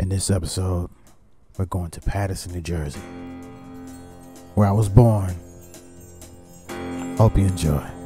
In this episode, we're going to Paterson, New Jersey, where I was born. Hope you enjoy.